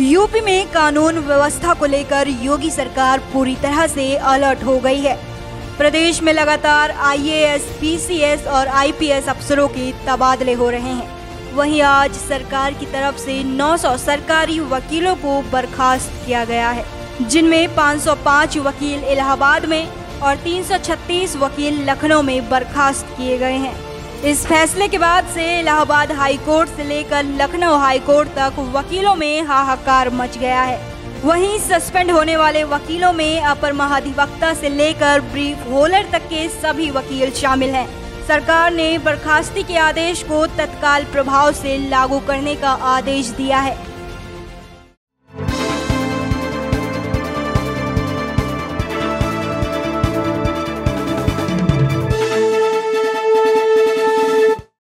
UP में कानून व्यवस्था को लेकर योगी सरकार पूरी तरह से अलर्ट हो गई है। प्रदेश में लगातार आईएएस, पीसीएस और आईपीएस अफसरों के तबादले हो रहे हैं। वहीं आज सरकार की तरफ़ से 900 सरकारी वकीलों को बर्खास्त किया गया है जिनमें 505 वकील इलाहाबाद में और 336 वकील लखनऊ में बर्खास्त किए गए हैं। इस फैसले के बाद से इलाहाबाद हाई कोर्ट से लेकर लखनऊ हाईकोर्ट तक वकीलों में हाहाकार मच गया है। वहीं सस्पेंड होने वाले वकीलों में अपर महाधिवक्ता से लेकर ब्रीफ होल्डर तक के सभी वकील शामिल हैं। सरकार ने बर्खास्ती के आदेश को तत्काल प्रभाव से लागू करने का आदेश दिया है।